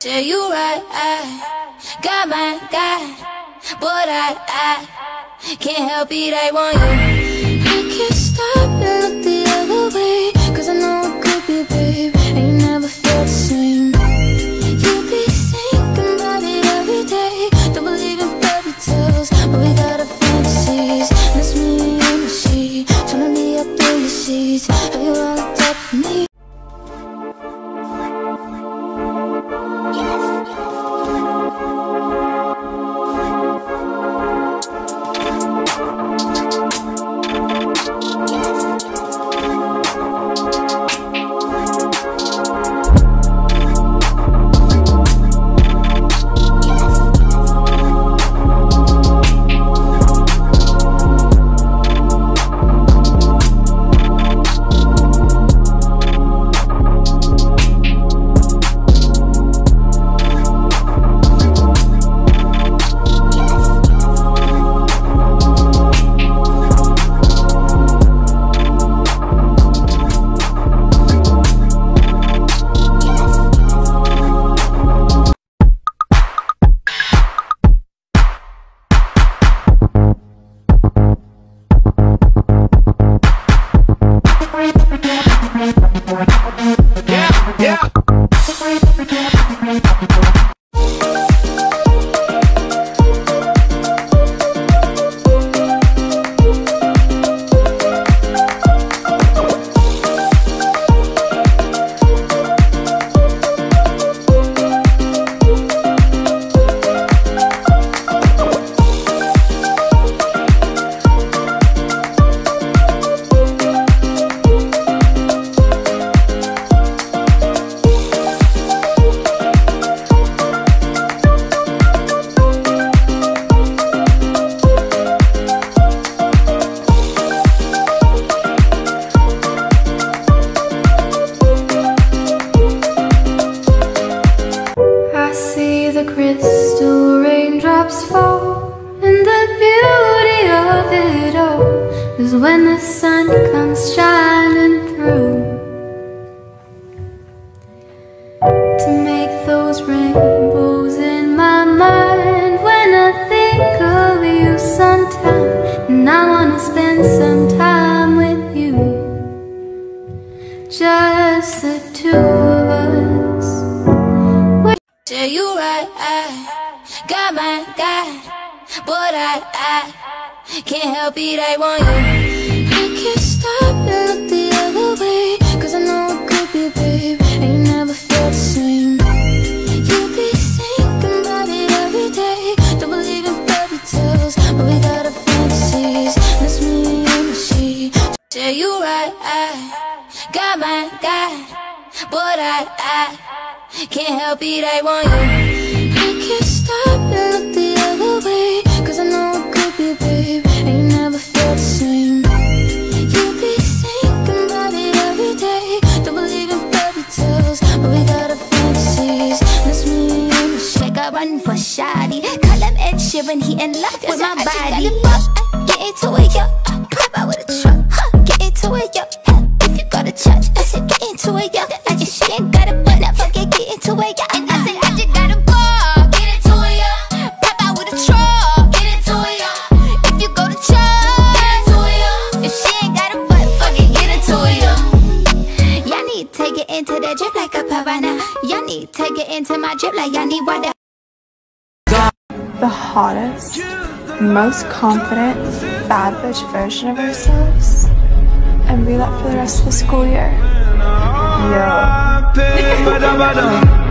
Tell you right, I got my guy, but I, I can't help it, I want you. I can't stop and look raindrops fall, and the beauty of it all is when the sun comes shining through to make those rainbows my God, but I, I can't help it, I want you. I can't stop and look the other way, cause I know it could be, babe, and you never felt the same. You be thinking about it every day, don't believe in fairy tales, but we got our fantasies, and it's me and the sea. Tell you right, I got my God, but I, I can't help it, I want you. Run for shoddy. Call him Ed Sheeran, he in love with my body. Uh, get into it, yo. Uh, pop out with a truck. Huh. Get into it, yo. Hey, If you go to church, I said get into it, yo. I just she ain't got a butt, now forget get into it, yo. And I said I just got a ball. Get into it, yo. Pop out with a truck. Get into it, yo. If you go to church, get into it, yo. If she ain't got a butt, forget get into it, yo. Y'all need to get into that drip like a piranha. Y'all need to get into my drip like y'all need water. The hottest, most confident, bad bitch version of ourselves and be that for the rest of the school year. Yo.